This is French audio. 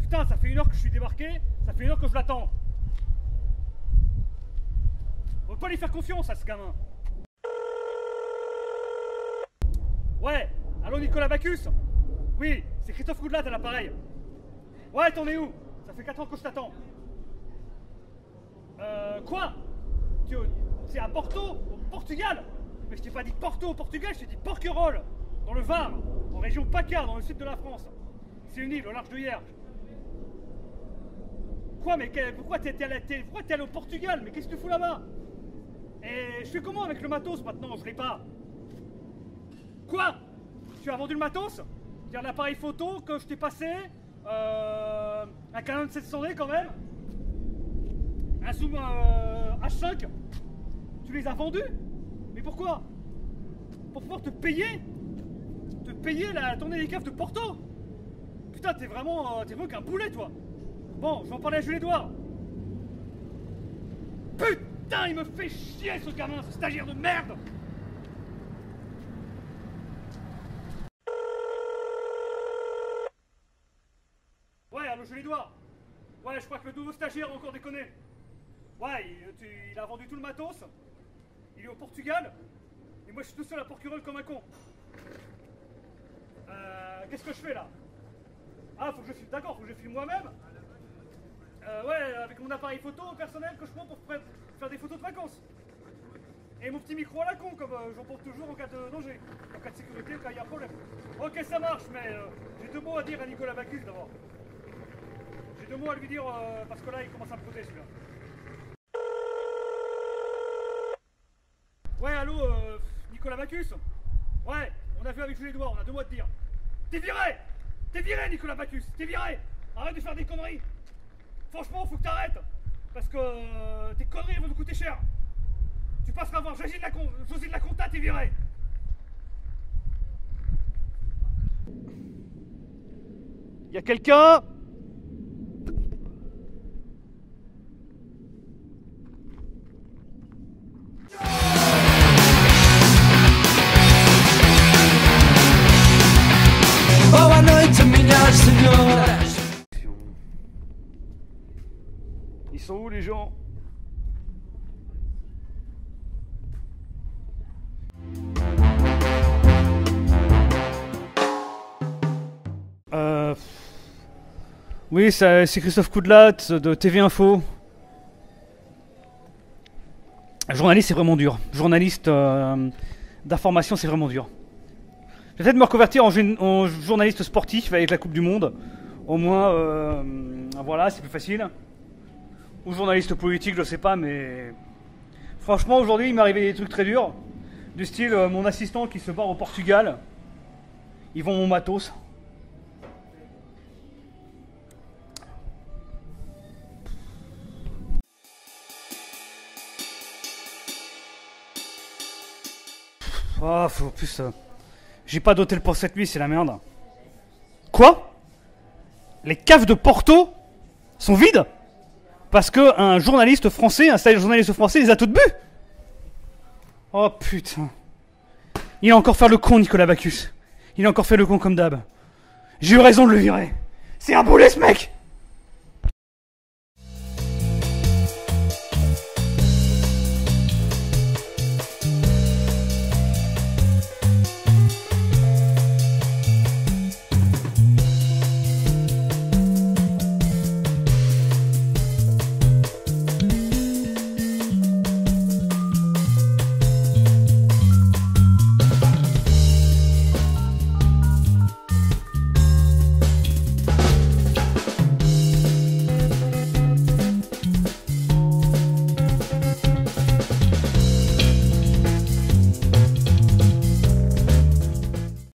Putain, ça fait une heure que je suis débarqué, ça fait une heure que je l'attends. On peut pas lui faire confiance à ce gamin. Ouais, allô Nicolas Bacchus? Oui, c'est Christophe Goudlat à l'appareil. Ouais, t'en es où? Ça fait 4 ans que je t'attends. Euh, quoi? C'est à Porto, au Portugal? Mais je t'ai pas dit Porto au Portugal, je t'ai dit Porquerolles, dans le Var, en région PACA, dans le sud de la France. C'est une île au large de Hierges. Quoi, mais pourquoi t'es allé, au Portugal? Mais qu'est-ce que tu fous là-bas? Et je fais comment avec le matos maintenant? Je l'ai pas. Quoi? Tu as vendu le matos? C'est-à-dire l'appareil photo que je t'ai passé euh, Un Canon 700D quand même? Un zoom euh, H5 Tu les as vendus? Mais pourquoi? Pour pouvoir te payer? Payer la tournée des caves de Porto Putain, t'es vraiment, euh, t'es vraiment qu'un boulet, toi Bon, je vais en parler à Jules Edouard. Putain, il me fait chier, ce gamin, ce stagiaire de merde Ouais, allô, Jules Edouard Ouais, je crois que le nouveau stagiaire a encore déconné. Ouais, il, tu- il a vendu tout le matos. Il est au Portugal. Et moi, je suis tout seul à Porquerolles comme un con. Euh, Qu'est-ce que je fais là? Ah, faut que je filme. D'accord, faut que je filme moi-même. Euh, ouais, avec mon appareil photo personnel que je prends pour faire des photos de vacances. Et mon petit micro à la con, comme euh, j'en porte toujours en cas de danger, en cas de sécurité, quand il y a un problème. Ok, ça marche, mais j'ai deux mots à dire à Nicolas Bacchus d'abord. J'ai deux mots à lui dire parce que là, il commence à me coûter celui-là. Ouais, allô, Nicolas Bacchus Ouais, on a vu avec Jules Edouard, on a deux mots à te dire. T'es viré! T'es viré, Nicolas Bacchus T'es viré! Arrête de faire des conneries. Franchement, faut que t'arrêtes. Parce que euh, tes conneries vont nous coûter cher. Tu passeras voir Josie de la, Con- de la Conta, t'es viré. Y'a quelqu'un? Sont où les gens? Euh... Oui, c'est Christophe Coudlat de TV Info. Journaliste, c'est vraiment dur. Journaliste euh, d'information, c'est vraiment dur. Je vais peut-être me reconvertir en journaliste sportif avec la Coupe du Monde. Au moins, euh, voilà, c'est plus facile. Ou journaliste politique, je sais pas, mais. Franchement, aujourd'hui, il m'est arrivé des trucs très durs. Du style, euh, mon assistant qui se barre au Portugal. Ils vont mon matos. Oh, faut plus. euh, J'ai pas d'hôtel pour cette nuit, c'est la merde. Quoi? Les caves de Porto sont vides? Parce que un journaliste français, un journaliste français, les a toutes bu Oh putain. Il a encore fait le con, Nicolas Bacchus. Il a encore fait le con comme d'hab. J'ai eu raison de le virer. C'est un boulet, ce mec